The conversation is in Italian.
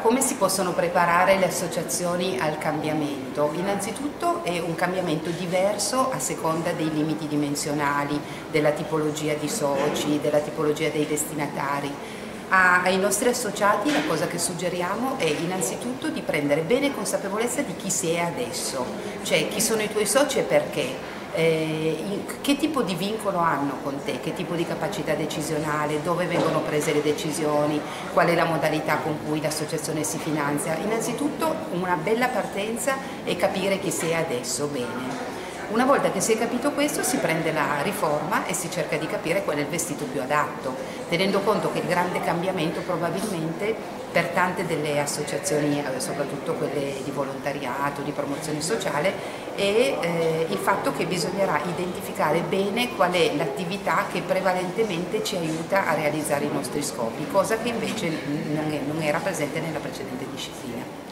Come si possono preparare le associazioni al cambiamento? Innanzitutto è un cambiamento diverso a seconda dei limiti dimensionali, della tipologia di soci, della tipologia dei destinatari. ai nostri associati la cosa che suggeriamo è innanzitutto di prendere bene consapevolezza di chi sei adesso, cioè chi sono i tuoi soci e perché eh, che tipo di vincolo hanno con te, che tipo di capacità decisionale, dove vengono prese le decisioni, qual è la modalità con cui l'associazione si finanzia. Innanzitutto una bella partenza è capire chi sei adesso bene. Una volta che si è capito questo si prende la riforma e si cerca di capire qual è il vestito più adatto, tenendo conto che il grande cambiamento probabilmente per tante delle associazioni, eh, soprattutto quelle di volontariato, di promozione sociale, è eh, il fatto che bisognerà identificare bene qual è l'attività che prevalentemente ci aiuta a realizzare i nostri scopi, cosa che invece non era presente nella precedente disciplina.